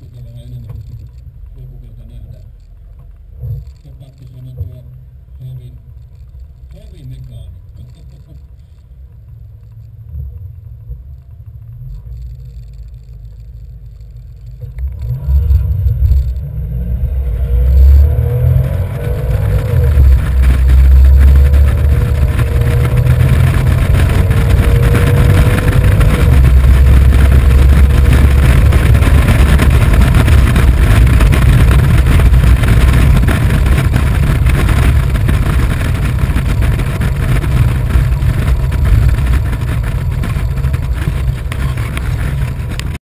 Michigan